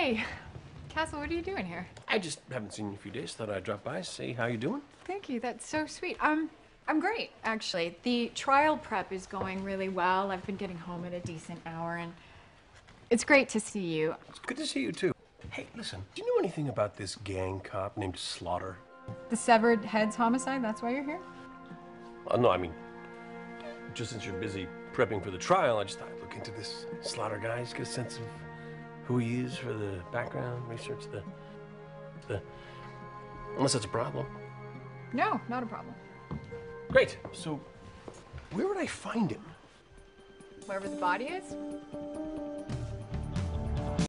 Hey, Castle, what are you doing here? I just haven't seen you in a few days. Thought I'd drop by, see how you're doing. Thank you. That's so sweet. Um, I'm great, actually. The trial prep is going really well. I've been getting home at a decent hour, and it's great to see you. It's good to see you too. Hey, listen, do you know anything about this gang cop named Slaughter? The severed heads homicide. That's why you're here. Uh, no, I mean, just since you're busy prepping for the trial, I just thought I'd look into this Slaughter guy, just get a sense of who he is for the background, research the, the, unless that's a problem. No, not a problem. Great. So, where would I find him? Wherever the body is.